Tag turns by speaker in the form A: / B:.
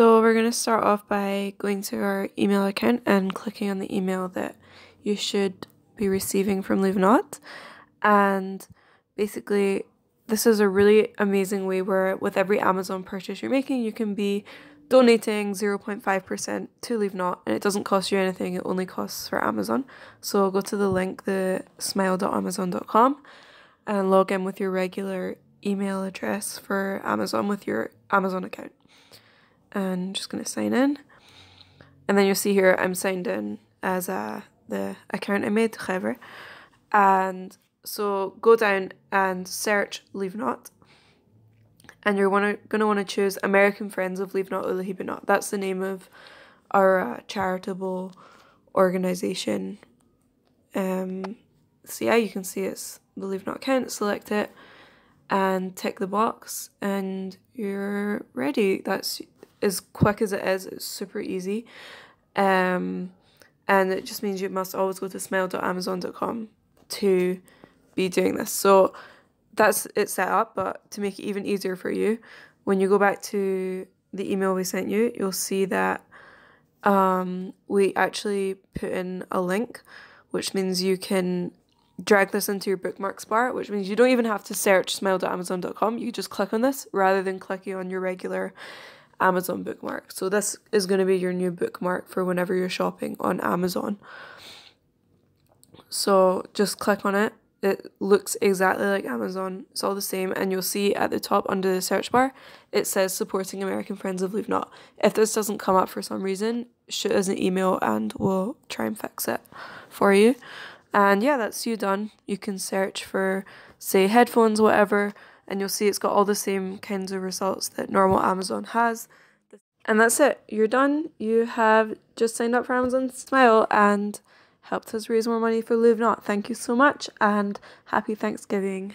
A: So we're going to start off by going to our email account and clicking on the email that you should be receiving from Livnot. And basically, this is a really amazing way where with every Amazon purchase you're making, you can be donating 0.5% to Livnot and it doesn't cost you anything, it only costs for Amazon. So go to the link, the smile.amazon.com, and log in with your regular email address for Amazon with your Amazon account. And I'm just going to sign in. And then you'll see here I'm signed in as uh, the account I made, Clever. And so go down and search Livnot. And you're wanna, gonna want to choose American Friends of Livnot U'Lehibanot. That's the name of our uh, charitable organization. Um, so yeah, you can see it's the Livnot account. Select it and tick the box, and you're ready. That's as quick as it is. It's super easy. Um, and it just means you must always go to smile.amazon.com to be doing this. So that's it set up, but to make it even easier for you, when you go back to the email we sent you, you'll see that um, we actually put in a link, which means you can drag this into your bookmarks bar, which means you don't even have to search smile.amazon.com. You just click on this rather than clicking on your regular Amazon bookmark. So this is going to be your new bookmark for whenever you're shopping on Amazon. So just click on it. It looks exactly like Amazon. It's all the same and you'll see at the top under the search bar it says supporting American Friends of Livnot. If this doesn't come up for some reason, shoot us an email and we'll try and fix it for you. And yeah, that's you done. You can search for say headphones, whatever, and you'll see it's got all the same kinds of results that normal Amazon has. And that's it. You're done. You have just signed up for Amazon Smile and helped us raise more money for Livnot. Thank you so much and happy Thanksgiving.